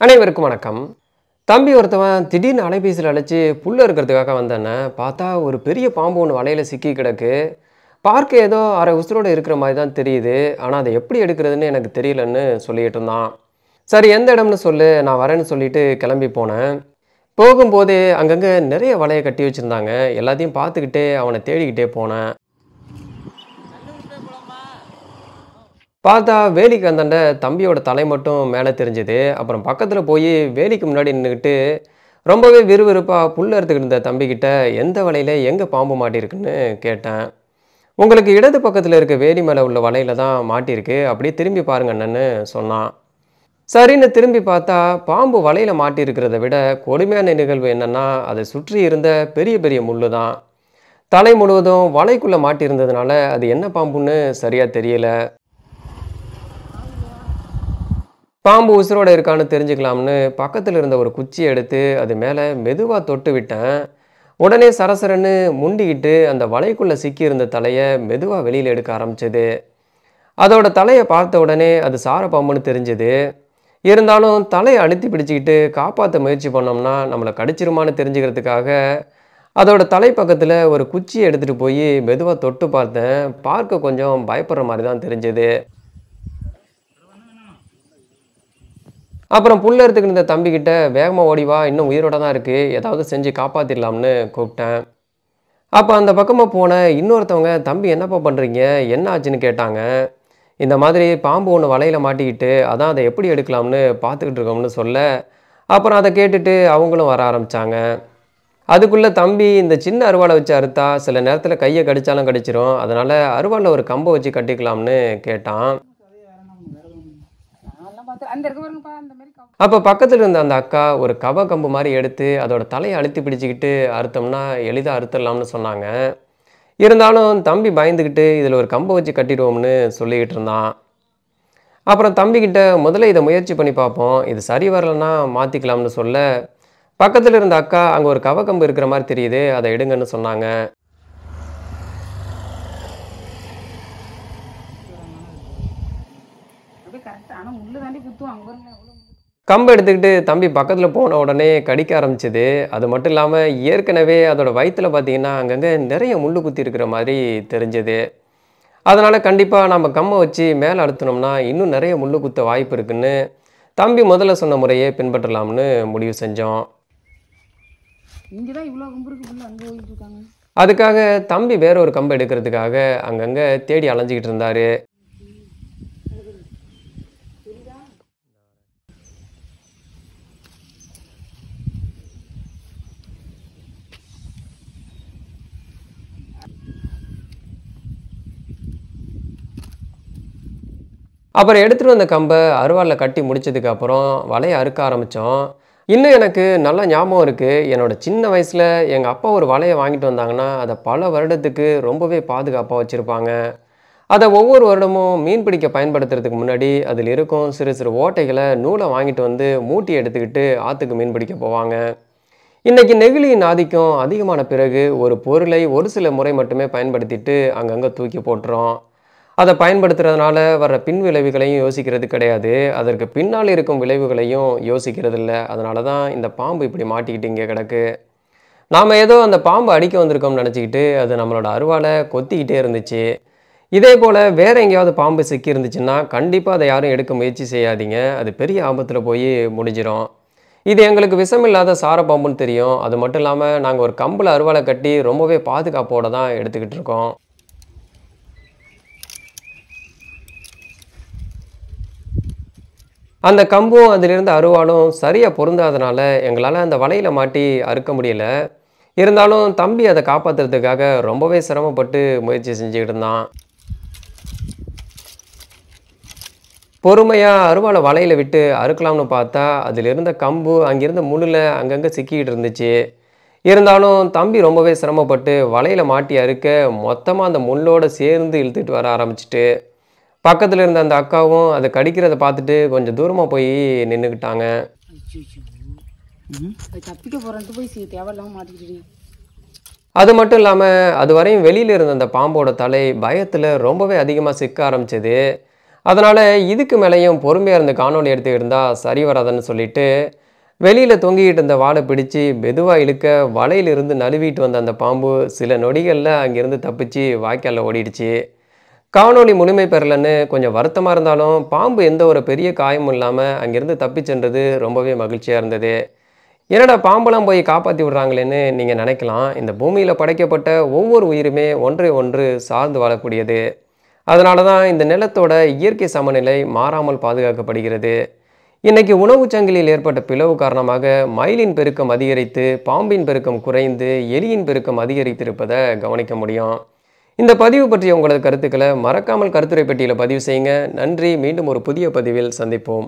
அனைவருக்கும் வணக்கம். தம்பி ஒருத்தவன் திடீர்னு அலைபேசியில் அழைச்சி புல்லு இருக்கிறதுக்காக வந்தானே பார்த்தா ஒரு பெரிய பாம்பு ஒன்று வலையில் சிக்கி கிடக்கு. பார்க்க ஏதோ அரை உசுரோடு இருக்கிற மாதிரி தான் தெரியுது. ஆனால் அதை எப்படி எடுக்கிறதுன்னு எனக்கு தெரியலன்னு சொல்லிட்டு இருந்தான். சரி எந்த இடம்னு சொல்லு நான் வரேன்னு சொல்லிட்டு கிளம்பி போனேன். போகும்போதே அங்கங்கே நிறைய வலையை கட்டி வச்சுருந்தாங்க. எல்லாத்தையும் பார்த்துக்கிட்டே அவனை தேடிக்கிட்டே போனேன். பார்த்தா வேலிக்கு அந்தாண்ட தம்பியோட தலை மட்டும் மேலே தெரிஞ்சுது. அப்புறம் பக்கத்தில் போய் வேலிக்கு முன்னாடி நின்றுக்கிட்டு ரொம்பவே விறுவிறுப்பாக புல் அறுத்துக்கிட்டு இருந்த தம்பிக்கிட்ட எந்த வலையில் எங்கே பாம்பு மாட்டியிருக்குன்னு கேட்டேன். உங்களுக்கு இடது பக்கத்தில் இருக்க வேலி மேலே உள்ள வலையில் தான் மாட்டியிருக்கு அப்படியே திரும்பி பாருங்க அண்ணன்னு சொன்னான். சரின்னு திரும்பி பார்த்தா பாம்பு வலையில் மாட்டியிருக்கிறத விட கொடுமையான நிகழ்வு என்னென்னா அதை சுற்றி இருந்த பெரிய பெரிய முள்ளு தான். தலை முழுவதும் வலைக்குள்ளே மாட்டியிருந்ததுனால அது என்ன பாம்புன்னு சரியாக தெரியல. பாம்பு உசுரோட இருக்கான்னு தெரிஞ்சுக்கலாம்னு பக்கத்தில் இருந்த ஒரு குச்சியை எடுத்து அது மேலே மெதுவாக தொட்டு விட்டேன். உடனே சரசரன்னு முண்டிக்கிட்டு அந்த வலைக்குள்ளே சிக்கியிருந்த தலையை மெதுவாக வெளியில் எடுக்க ஆரம்பிச்சது. அதோட தலையை பார்த்த உடனே அது சார பாம்புன்னு தெரிஞ்சுது. இருந்தாலும் தலையை அழுத்தி பிடிச்சிக்கிட்டு காப்பாற்ற முயற்சி பண்ணோம்னா நம்மளை கடிச்சிருமான்னு தெரிஞ்சுக்கிறதுக்காக அதோட தலை பக்கத்தில் ஒரு குச்சியை எடுத்துகிட்டு போய் மெதுவாக தொட்டு பார்த்தேன். பார்க்க கொஞ்சம் பயப்படுற மாதிரி தான் தெரிஞ்சது. அப்புறம் புல்ல எடுத்துக்கிட்டு இருந்த தம்பிக்கிட்ட வேகமாக ஓடி வா இன்னும் உயிரோட தான் இருக்குது ஏதாவது செஞ்சு காப்பாற்றிடலாம்னு கூப்பிட்டேன். அப்போ அந்த பக்கமாக போன இன்னொருத்தவங்க தம்பி என்னப்பா பண்ணுறீங்க என்ன ஆச்சுன்னு கேட்டாங்க. இந்த மாதிரி பாம்பு ஒன்று வலையில் மாட்டிக்கிட்டு அதான் அதை எப்படி எடுக்கலாம்னு பார்த்துக்கிட்டு இருக்கோம்னு சொல்ல அப்புறம் அதை கேட்டுட்டு அவங்களும் வர ஆரம்பித்தாங்க அதுக்குள்ளே தம்பி இந்த சின்ன அருவாளை வச்சு அறுத்தா சில நேரத்தில் கையை கடித்தாலும் கடிச்சிரும். அதனால் அருவாளில் ஒரு கம்பை வச்சு கட்டிக்கலாம்னு கேட்டான் நான்லாம் பார்த்து அந்த இருக்க பாருங்கப்பா அந்த மாதிரி கவ- அப்போ பக்கத்தில் இருந்த அந்த அக்கா ஒரு கவ கம்பு மாதிரி எடுத்து அதோட தலையை அழுத்தி பிடிச்சிக்கிட்டு அறுத்தோம்னா எளிதாக அறுத்துடலாம்னு சொன்னாங்க. இருந்தாலும் தம்பி பயந்துக்கிட்டு இதில் ஒரு கம்பை வச்சு கட்டிடுவோம்னு சொல்லிக்கிட்டு இருந்தான். அப்புறம் தம்பிக்கிட்ட முதல்ல இதை முயற்சி பண்ணி பார்ப்போம். இது சரி வரலன்னா மாற்றிக்கலாம்னு சொல்ல பக்கத்தில் இருந்த அக்கா அங்கே ஒரு கவ கம்பு இருக்கிற மாதிரி தெரியுது அதை எடுங்கன்னு சொன்னாங்க அப்படியே கரெக்டாக ஆனால் முள்ளு தாண்டி குத்தும் அங்கே பாருங்க எவ்வளோ முள்ளு. கம்பை எடுத்துக்கிட்டு தம்பி பக்கத்தில் போன உடனே கடிக்க ஆரம்பிச்சது. அது மட்டும் இல்லாமல் ஏற்கனவே அதோட வயித்துல பார்த்தீங்கன்னா அங்கங்கே நிறைய முள்ளு குத்தி இருக்கிற மாதிரி தெரிஞ்சது. அதனால் கண்டிப்பாக நம்ம கம்மை வச்சு மேலே அழுத்தினோம்னா இன்னும் நிறைய முள்ளு குத்த வாய்ப்பு இருக்குன்னு தம்பி முதல்ல சொன்ன முறையே பின்பற்றலாம்னு முடிவு செஞ்சோம். அதுக்காக தம்பி வேற ஒரு கம்பை எடுக்கிறதுக்காக அங்கங்கே தேடி அலைஞ்சிக்கிட்டு இருந்தார். அப்புறம் எடுத்துகிட்டு வந்த கம்பை அருவாளில் கட்டி முடிச்சதுக்கப்புறம் வலையை அறுக்க ஆரம்பித்தோம் இன்னும் எனக்கு நல்ல ஞாபகம் இருக்குது என்னோட சின்ன வயசில் எங்கள் அப்பா ஒரு வலையை வாங்கிட்டு வந்தாங்கன்னா அதை பல வருடத்துக்கு ரொம்பவே பாதுகாப்பாக வச்சுருப்பாங்க. அதை ஒவ்வொரு வருடமும் மீன் பிடிக்க பயன்படுத்துறதுக்கு முன்னாடி அதில் இருக்கும் சிறு சிறு ஓட்டைகளை நூலை வாங்கிட்டு வந்து மூட்டி எடுத்துக்கிட்டு ஆற்றுக்கு மீன் பிடிக்க போவாங்க. இன்றைக்கி நெகிழியின் ஆதிக்கம் அதிகமான பிறகு ஒரு பொருளை ஒரு சில முறை மட்டுமே பயன்படுத்திட்டு அங்கங்கே தூக்கி போட்டுறோம். அதை பயன்படுத்துறதுனால வர்ற பின் விளைவுகளையும் யோசிக்கிறது கிடையாது. அதற்கு பின்னால் இருக்கும் விளைவுகளையும் யோசிக்கிறது இல்லை. அதனால தான் இந்த பாம்பு இப்படி மாட்டிக்கிட்டு இங்கே கிடக்கு. நாம் ஏதோ அந்த பாம்பு அடிக்க வந்திருக்கோம்னு நினச்சிக்கிட்டு அது நம்மளோட அருவாலை கொத்திக்கிட்டே இருந்துச்சு. இதே போல் வேறு எங்கேயாவது பாம்பு சிக்கி இருந்துச்சுன்னா கண்டிப்பாக அதை யாரும் எடுக்க முயற்சி செய்யாதீங்க. அது பெரிய ஆபத்தில் போய் முடிஞ்சிடும் இது எங்களுக்கு விஷமில்லாத சார பாம்புன்னு தெரியும். அது மட்டும் இல்லாமல் நாங்கள் ஒரு கம்பில் அருவாலை கட்டி ரொம்பவே பாதுகாப்போட தான் எடுத்துக்கிட்டு இருக்கோம். அந்த கம்பும் அதிலிருந்து அருவாளும் சரியாக பொருந்தாதனால எங்களால் அந்த வலையில் மாட்டி அறுக்க முடியல. இருந்தாலும் தம்பி அதை காப்பாற்றுறதுக்காக ரொம்பவே சிரமப்பட்டு முயற்சி செஞ்சுக்கிட்டு இருந்தான். பொறுமையாக அருவாளை வலையில் விட்டு அறுக்கலாம்னு பார்த்தா அதில் இருந்த கம்பு அங்கிருந்த முள்ளில் அங்கங்கே சிக்கிக்கிட்டு இருந்துச்சு. இருந்தாலும் தம்பி ரொம்பவே சிரமப்பட்டு வலையில் மாட்டி அறுக்க மொத்தமாக அந்த முள்ளோடு சேர்ந்து இழுத்துட்டு வர ஆரம்பிச்சிட்டு பக்கத்தில் இருந்த அந்த அக்காவும் அதை கடிக்கிறத பார்த்துட்டு கொஞ்சம் தூரமாக போய் நின்றுக்கிட்டாங்க அது தப்பிக்க போகிறேன்ட்டு போய் சி- தேவையில்லாம மாட்டிக்கிட்டு அது மட்டும் இல்லாமல் அது வரையும் வெளியில் இருந்த அந்த பாம்போட தலை பயத்தில் ரொம்பவே அதிகமாக சிக்க ஆரம்பிச்சது. அதனால் இதுக்கு மேலேயும் பொறுமையாக இருந்து காணொளி எடுத்து இருந்தால் சரி வராதுன்னு சொல்லிட்டு வெளியில் தொங்கிக்கிட்டு இருந்த வாழை பிடிச்சு மெதுவாக இழுக்க வலையிலிருந்து நழுவிட்டு வந்த அந்த பாம்பு சில நொடிகளில் அங்கேருந்து தப்பிச்சு வாய்க்காலில் ஓடிடுச்சு. காணொளி முழுமை பெறலன்னு கொஞ்சம் வருத்தமாக இருந்தாலும் பாம்பு எந்த ஒரு பெரிய காயமும் இல்லாமல் அங்கேருந்து தப்பி சென்றது ரொம்பவே மகிழ்ச்சியாக இருந்தது. என்னடா பாம்பெல்லாம் போய் காப்பாற்றி விடுறாங்களேன்னு நீங்கள் நினைக்கலாம். இந்த பூமியில் படைக்கப்பட்ட ஒவ்வொரு உயிருமே ஒன்றை ஒன்று சார்ந்து வாழக்கூடியது. அதனால தான் இந்த நிலத்தோட இயற்கை சமநிலை மாறாமல் பாதுகாக்கப்படுகிறது. இன்றைக்கி உணவுச் சங்கிலியில் ஏற்பட்ட பிளவு காரணமாக மயிலின் பெருக்கம் அதிகரித்து பாம்பின் பெருக்கம் குறைந்து எலியின் பெருக்கம் அதிகரித்திருப்பதை கவனிக்க முடியும். இந்த பதிவு பற்றிய உங்களது கருத்துக்களை மறக்காமல் கருத்துரை பெட்டியில் பதிவு செய்யுங்க. நன்றி. மீண்டும் ஒரு புதிய பதிவில் சந்திப்போம்.